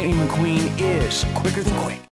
Lightning McQueen is quicker than quick.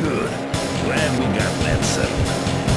Good. Glad we got that settled.